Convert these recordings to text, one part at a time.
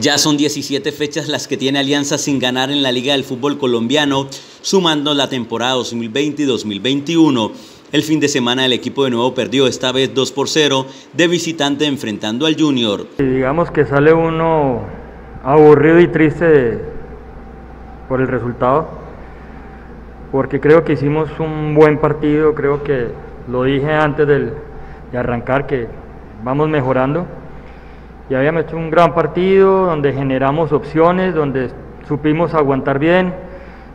Ya son 17 fechas las que tiene Alianza sin ganar en la Liga del Fútbol Colombiano, sumando la temporada 2020 y 2021. El fin de semana el equipo de nuevo perdió esta vez 2 por 0 de visitante enfrentando al Junior. Digamos que sale uno aburrido y triste por el resultado, porque creo que hicimos un buen partido, creo que lo dije antes de arrancar que vamos mejorando y habíamos hecho un gran partido donde generamos opciones, donde supimos aguantar bien,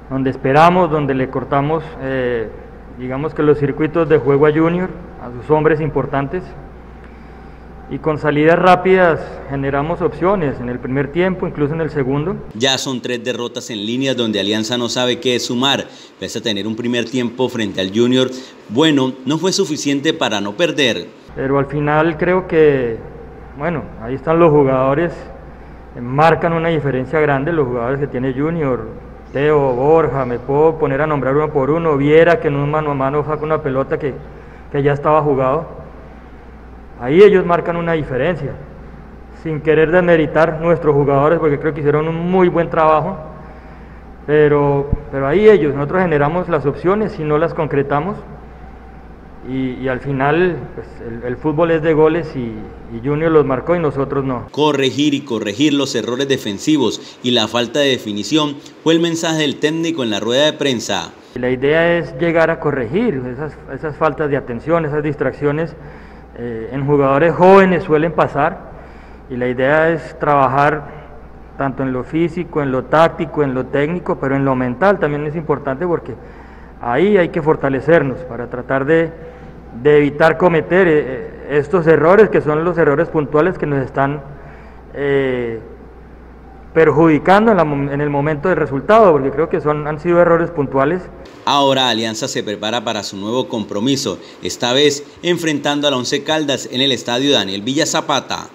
donde esperamos, donde le cortamos, eh, digamos que los circuitos de juego a Junior, a sus hombres importantes. Y con salidas rápidas generamos opciones en el primer tiempo, incluso en el segundo. Ya son tres derrotas en línea donde Alianza no sabe qué sumar. Pese a tener un primer tiempo frente al Junior, bueno, no fue suficiente para no perder. Pero al final creo que bueno, ahí están los jugadores, marcan una diferencia grande los jugadores que tiene Junior, Teo, Borja, me puedo poner a nombrar uno por uno, Viera que en un mano a mano saca una pelota que, que ya estaba jugado. Ahí ellos marcan una diferencia, sin querer demeritar nuestros jugadores, porque creo que hicieron un muy buen trabajo, pero, pero ahí ellos, nosotros generamos las opciones y no las concretamos, y, al final pues, el, fútbol es de goles y, y, Junior los marcó y nosotros no. Corregir y corregir los errores defensivos y la falta de definición fue el mensaje del técnico en la rueda de prensa. La idea es llegar a corregir esas, esas faltas de atención, esas distracciones eh, en jugadores jóvenes suelen pasar y la idea es trabajar tanto en lo físico, en lo táctico, en lo técnico, pero en lo mental también es importante porque ahí hay que fortalecernos para tratar de de evitar cometer eh, estos errores que son los errores puntuales que nos están eh, perjudicando en, el momento del resultado, porque creo que son, han sido errores puntuales. Ahora Alianza se prepara para su nuevo compromiso, esta vez enfrentando a la Once Caldas en el estadio Daniel Villa Zapata.